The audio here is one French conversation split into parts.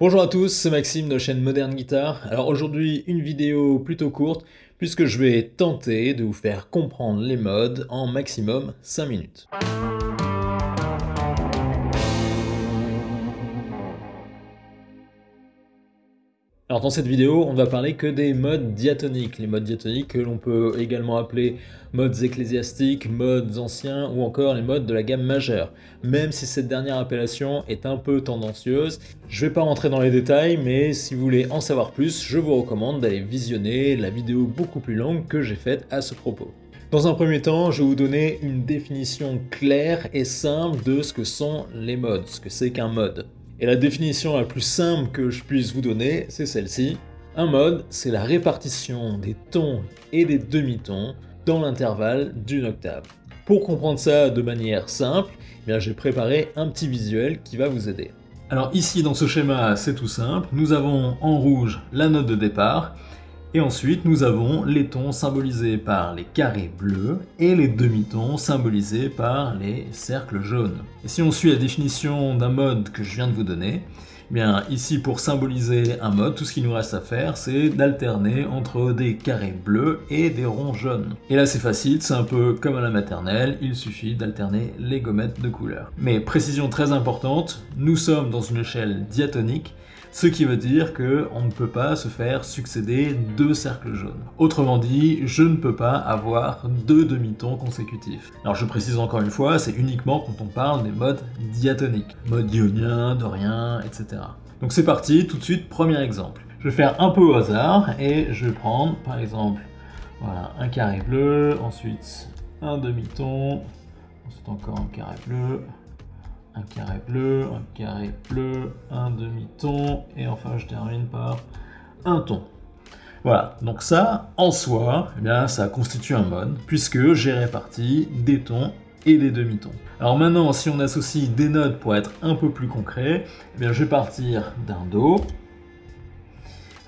Bonjour à tous, c'est Maxime de chaîne Moderne Guitar. Alors aujourd'hui une vidéo plutôt courte puisque je vais tenter de vous faire comprendre les modes en maximum 5 minutes. Alors dans cette vidéo, on ne va parler que des modes diatoniques, les modes diatoniques que l'on peut également appeler modes ecclésiastiques, modes anciens ou encore les modes de la gamme majeure. Même si cette dernière appellation est un peu tendancieuse, je ne vais pas rentrer dans les détails, mais si vous voulez en savoir plus, je vous recommande d'aller visionner la vidéo beaucoup plus longue que j'ai faite à ce propos. Dans un premier temps, je vais vous donner une définition claire et simple de ce que sont les modes, ce que c'est qu'un mode. Et la définition la plus simple que je puisse vous donner, c'est celle-ci. Un mode, c'est la répartition des tons et des demi-tons dans l'intervalle d'une octave. Pour comprendre ça de manière simple, eh j'ai préparé un petit visuel qui va vous aider. Alors ici dans ce schéma, c'est tout simple. Nous avons en rouge la note de départ et ensuite, nous avons les tons symbolisés par les carrés bleus et les demi-tons symbolisés par les cercles jaunes. Et si on suit la définition d'un mode que je viens de vous donner, bien ici pour symboliser un mode, tout ce qu'il nous reste à faire, c'est d'alterner entre des carrés bleus et des ronds jaunes. Et là c'est facile, c'est un peu comme à la maternelle, il suffit d'alterner les gommettes de couleur. Mais précision très importante, nous sommes dans une échelle diatonique, ce qui veut dire qu'on ne peut pas se faire succéder deux cercles jaunes. Autrement dit, je ne peux pas avoir deux demi-tons consécutifs. Alors je précise encore une fois, c'est uniquement quand on parle des modes diatoniques. Mode ionien, dorien, etc. Donc c'est parti, tout de suite, premier exemple. Je vais faire un peu au hasard et je vais prendre par exemple un carré bleu, ensuite un demi-ton, ensuite encore un carré bleu, un carré bleu, un carré bleu, un demi-ton, et enfin je termine par un ton. Voilà, donc ça, en soi, eh bien, ça constitue un mode, puisque j'ai réparti des tons et des demi-tons. Alors maintenant, si on associe des notes pour être un peu plus concret, eh bien, je vais partir d'un Do,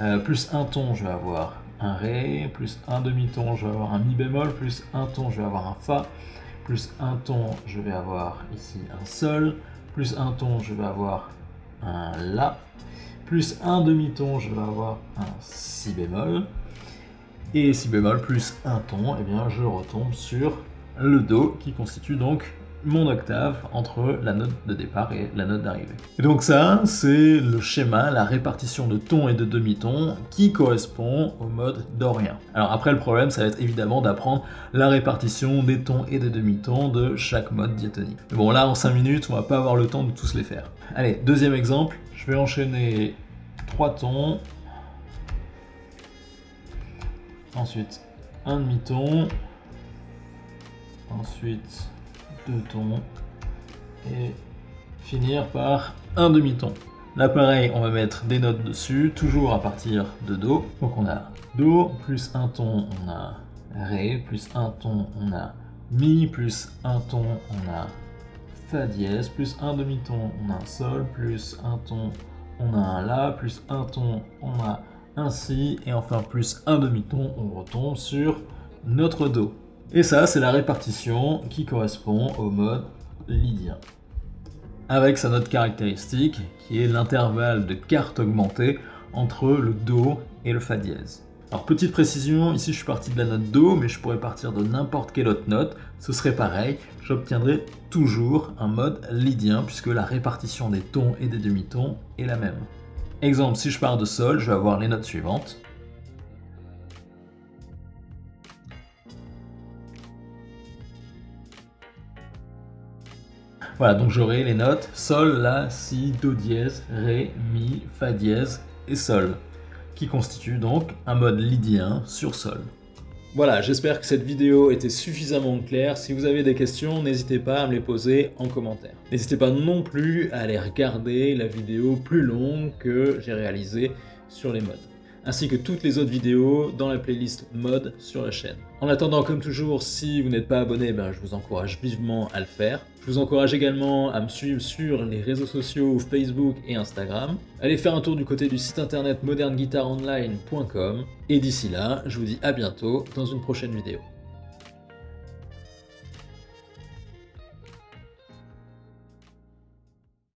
euh, plus un ton, je vais avoir un Ré, plus un demi-ton, je vais avoir un Mi bémol, plus un ton, je vais avoir un Fa, plus un ton, je vais avoir ici un Sol, plus un ton, je vais avoir un La, plus un demi-ton, je vais avoir un Si bémol, et Si bémol plus un ton, eh bien je retombe sur le Do qui constitue donc mon octave entre la note de départ et la note d'arrivée. Et donc ça, c'est le schéma, la répartition de tons et de demi-tons qui correspond au mode dorien. Alors après, le problème, ça va être évidemment d'apprendre la répartition des tons et des demi-tons de chaque mode diatonique. Bon, là, en 5 minutes, on va pas avoir le temps de tous les faire. Allez, deuxième exemple, je vais enchaîner trois tons, ensuite un demi-ton, ensuite deux tons et finir par un demi-ton. Là pareil, on va mettre des notes dessus, toujours à partir de Do. Donc on a Do, plus un ton, on a Ré, plus un ton, on a Mi, plus un ton, on a Fa dièse, plus un demi-ton, on a un Sol, plus un ton, on a un La, plus un ton, on a un Si, et enfin plus un demi-ton, on retombe sur notre Do. Et ça, c'est la répartition qui correspond au mode lydien. Avec sa note caractéristique, qui est l'intervalle de quarte augmentée entre le Do et le Fa dièse. Alors petite précision, ici je suis parti de la note Do, mais je pourrais partir de n'importe quelle autre note, ce serait pareil, j'obtiendrai toujours un mode lydien, puisque la répartition des tons et des demi-tons est la même. Exemple, si je pars de Sol, je vais avoir les notes suivantes. Voilà, donc j'aurai les notes Sol, La, Si, Do dièse, Ré, Mi, Fa dièse et Sol, qui constituent donc un mode lydien sur Sol. Voilà, j'espère que cette vidéo était suffisamment claire. Si vous avez des questions, n'hésitez pas à me les poser en commentaire. N'hésitez pas non plus à aller regarder la vidéo plus longue que j'ai réalisée sur les modes ainsi que toutes les autres vidéos dans la playlist mode sur la chaîne. En attendant, comme toujours, si vous n'êtes pas abonné, ben, je vous encourage vivement à le faire. Je vous encourage également à me suivre sur les réseaux sociaux Facebook et Instagram. Allez faire un tour du côté du site internet moderneguitaronline.com. Et d'ici là, je vous dis à bientôt dans une prochaine vidéo.